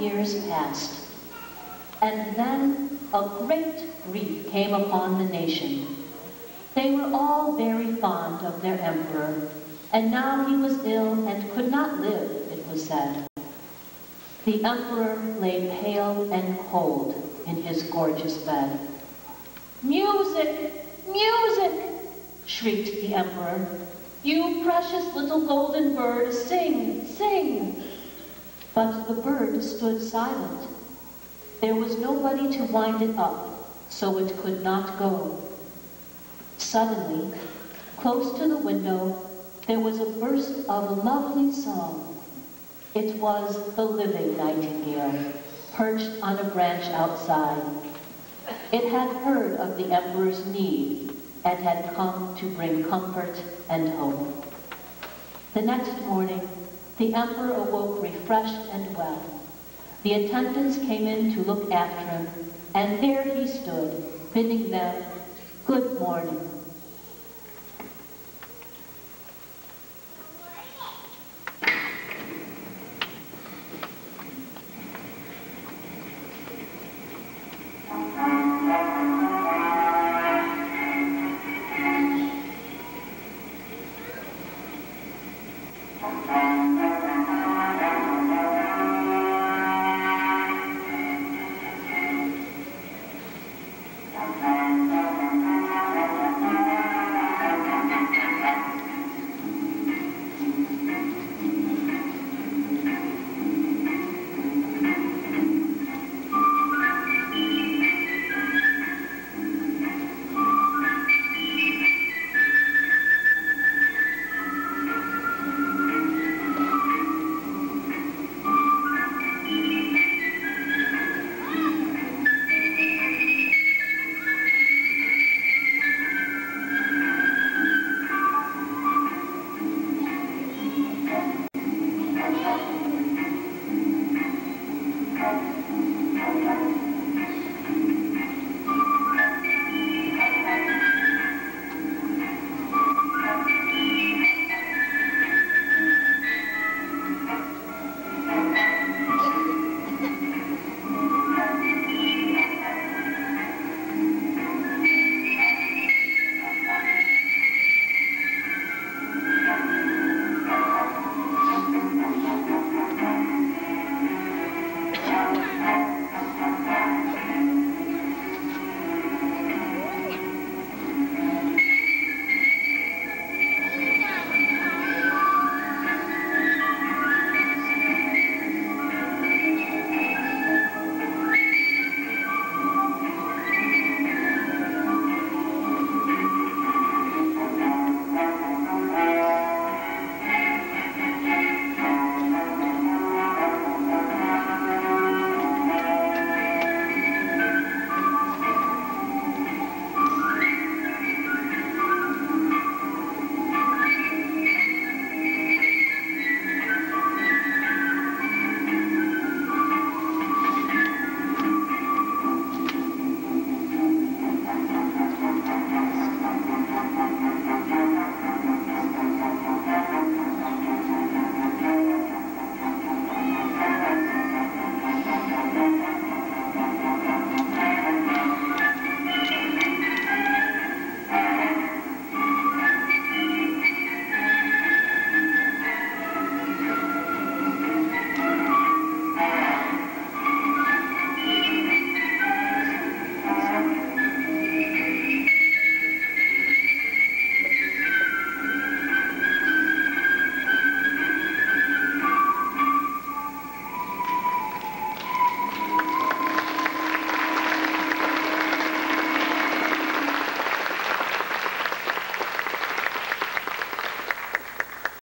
years passed, and then a great grief came upon the nation. They were all very fond of their emperor, and now he was ill and could not live, it was said. The emperor lay pale and cold in his gorgeous bed. Music! Music! shrieked the emperor. You precious little golden bird, sing, sing! But the bird stood silent. There was nobody to wind it up, so it could not go. Suddenly, close to the window, there was a burst of a lovely song. It was the living nightingale, perched on a branch outside. It had heard of the emperor's need and had come to bring comfort and hope. The next morning, the emperor awoke refreshed and well. The attendants came in to look after him, and there he stood, bidding them good morning.